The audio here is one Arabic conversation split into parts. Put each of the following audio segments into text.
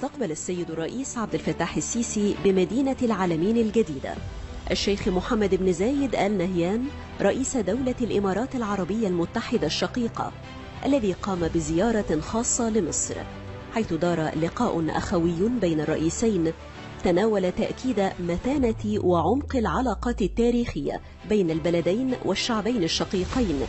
استقبل السيد الرئيس عبد الفتاح السيسي بمدينة العالمين الجديدة. الشيخ محمد بن زايد آل نهيان رئيس دولة الإمارات العربية المتحدة الشقيقة الذي قام بزيارة خاصة لمصر حيث دار لقاء أخوي بين الرئيسين. تناول تأكيد متانة وعمق العلاقات التاريخية بين البلدين والشعبين الشقيقين.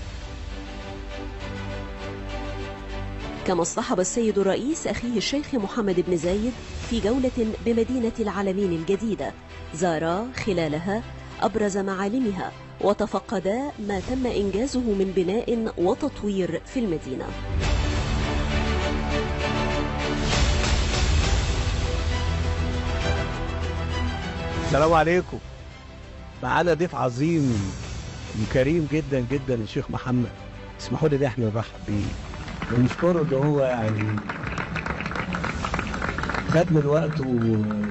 كما اصطحب السيد الرئيس أخيه الشيخ محمد بن زايد في جولة بمدينة العالمين الجديدة زارا خلالها أبرز معالمها وتفقدا ما تم إنجازه من بناء وتطوير في المدينة. السلام عليكم. معانا ضيف عظيم وكريم جدا جدا الشيخ محمد. اسمحوا لي إحنا نرحب بيه. ونشكره إن هو يعني خد من وقته و...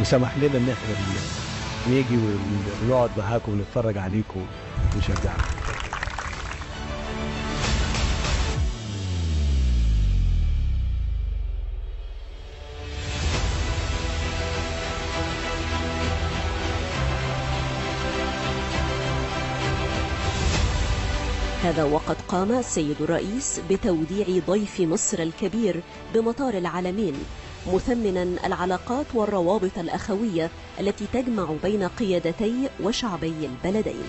وسمح لنا إن إحنا نيجي ونقعد معاكم ونتفرج عليكم ونشجعكم. هذا وقد قام السيد الرئيس بتوديع ضيف مصر الكبير بمطار العالمين مثمنا العلاقات والروابط الأخوية التي تجمع بين قيادتي وشعبي البلدين.